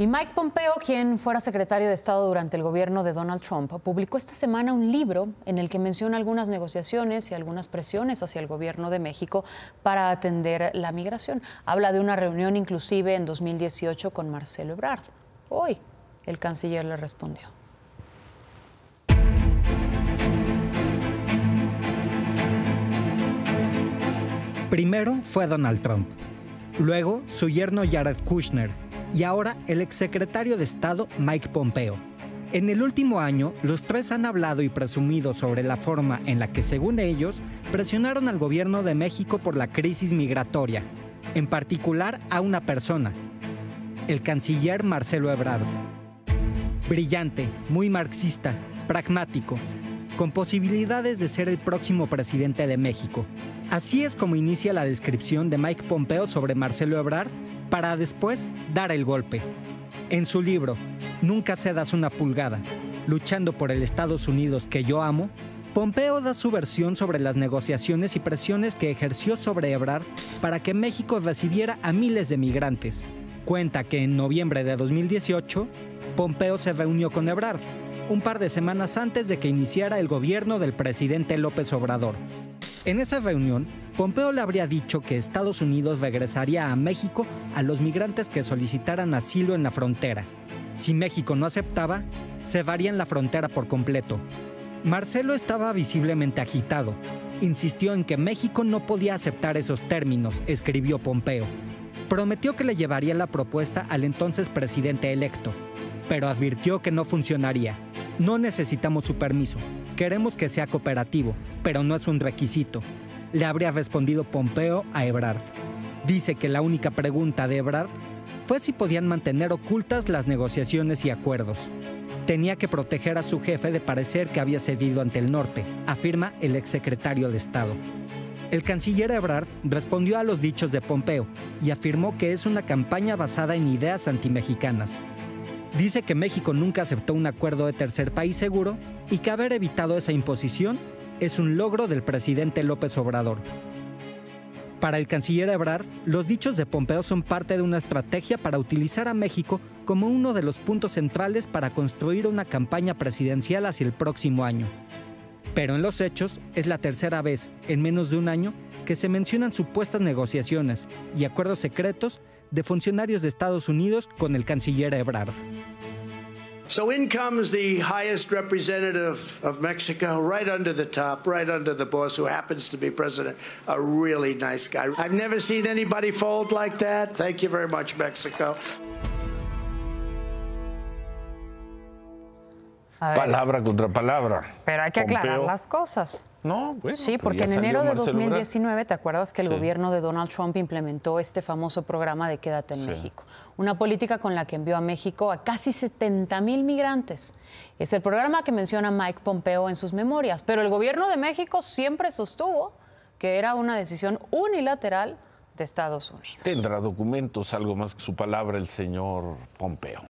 Y Mike Pompeo, quien fuera secretario de Estado durante el gobierno de Donald Trump, publicó esta semana un libro en el que menciona algunas negociaciones y algunas presiones hacia el gobierno de México para atender la migración. Habla de una reunión inclusive en 2018 con Marcelo Ebrard. Hoy el canciller le respondió. Primero fue Donald Trump, luego su yerno Jared Kushner y ahora el exsecretario de Estado Mike Pompeo. En el último año, los tres han hablado y presumido sobre la forma en la que, según ellos, presionaron al gobierno de México por la crisis migratoria, en particular a una persona, el canciller Marcelo Ebrard. Brillante, muy marxista, pragmático, con posibilidades de ser el próximo presidente de México. Así es como inicia la descripción de Mike Pompeo sobre Marcelo Ebrard para después dar el golpe. En su libro, Nunca cedas una pulgada, luchando por el Estados Unidos que yo amo, Pompeo da su versión sobre las negociaciones y presiones que ejerció sobre Ebrard para que México recibiera a miles de migrantes. Cuenta que en noviembre de 2018, Pompeo se reunió con Ebrard, un par de semanas antes de que iniciara el gobierno del presidente López Obrador. En esa reunión, Pompeo le habría dicho que Estados Unidos regresaría a México a los migrantes que solicitaran asilo en la frontera. Si México no aceptaba, cerrarían la frontera por completo. Marcelo estaba visiblemente agitado. Insistió en que México no podía aceptar esos términos, escribió Pompeo. Prometió que le llevaría la propuesta al entonces presidente electo, pero advirtió que no funcionaría. No necesitamos su permiso. Queremos que sea cooperativo, pero no es un requisito. Le habría respondido Pompeo a Ebrard. Dice que la única pregunta de Ebrard fue si podían mantener ocultas las negociaciones y acuerdos. Tenía que proteger a su jefe de parecer que había cedido ante el norte, afirma el exsecretario de Estado. El canciller Ebrard respondió a los dichos de Pompeo y afirmó que es una campaña basada en ideas antimexicanas. Dice que México nunca aceptó un acuerdo de tercer país seguro y que haber evitado esa imposición es un logro del presidente López Obrador. Para el canciller Ebrard, los dichos de Pompeo son parte de una estrategia para utilizar a México como uno de los puntos centrales para construir una campaña presidencial hacia el próximo año. Pero en los hechos es la tercera vez en menos de un año que se mencionan supuestas negociaciones y acuerdos secretos de funcionarios de Estados Unidos con el canciller Ebrard. So in comes the highest representative of Mexico, right under the top, right under the boss, who happens to be president. A really nice guy. I've never seen anybody fold like that. Thank you very much, Mexico. Palabra contra palabra. Pero hay que aclarar las cosas. No, bueno. Sí, porque en enero de 2019, ¿te acuerdas que el gobierno de Donald Trump implementó este famoso programa de Quédate en México? Una política con la que envió a México a casi 70 mil migrantes. Es el programa que menciona Mike Pompeo en sus memorias, pero el gobierno de México siempre sostuvo que era una decisión unilateral de Estados Unidos. Tendrá documentos, algo más que su palabra el señor Pompeo.